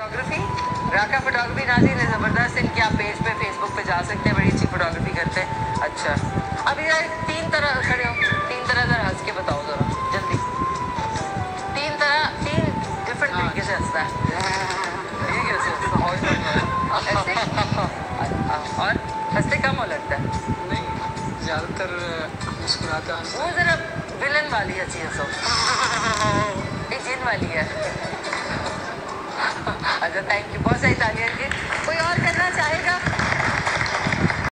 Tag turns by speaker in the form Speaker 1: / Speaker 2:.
Speaker 1: Photography राका photography Nazi ने ज़बरदस्त इनके आप पेज पे फेसबुक पे जा सकते हैं बड़ी अच्छी फोटोग्राफी करते हैं। अच्छा। अब ये तीन तरह खड़े हो। तीन तरह जरा हंस के बताओ जरा जल्दी। तीन तरह तीन डिफरेंट तरीके से हंसता है। ये कैसे ऐसे? और हँसते कम हो लगता है?
Speaker 2: नहीं ज़्यादातर मुस्कुराता
Speaker 1: वो जरा विलन वाली हँसी हंसो। ये जिन वाली है। अच्छा थैंक यू बहुत सही तालियाँ की कोई